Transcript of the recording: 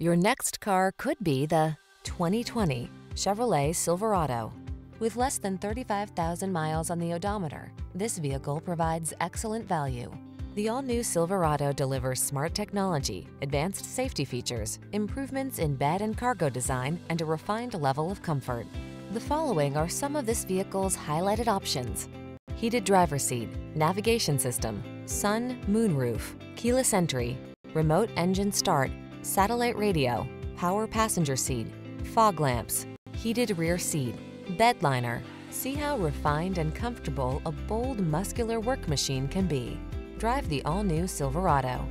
Your next car could be the 2020 Chevrolet Silverado. With less than 35,000 miles on the odometer, this vehicle provides excellent value. The all-new Silverado delivers smart technology, advanced safety features, improvements in bed and cargo design, and a refined level of comfort. The following are some of this vehicle's highlighted options. Heated driver seat, navigation system, sun, moonroof, keyless entry, remote engine start, satellite radio, power passenger seat, fog lamps, heated rear seat, bed liner. See how refined and comfortable a bold, muscular work machine can be. Drive the all-new Silverado.